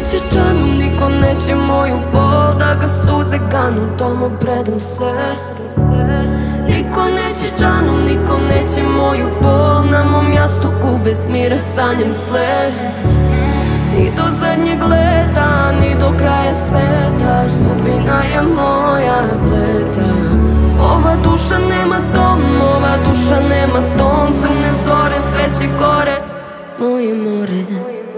neće čanu, niko neće moju bol Da ga suze ganu, tomu predam se. Niko neće čanu, niko neće moju bol Na mom jastuku bez mira sanjem sle Ni do zadnjeg leta, ni do kraja sveta Sudbina je moja pleta Ova duša nema dom, ova duša nema ton Crne zore, sve će gore Moje more.